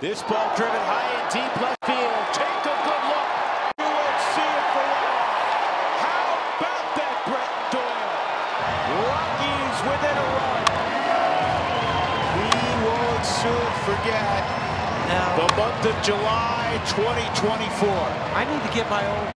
This ball driven high and deep left field. Take a good look. You won't see it for long. How about that, Brenton Doyle? Rockies within a run. We won't soon forget Now, the month of July 2024. I need to get my own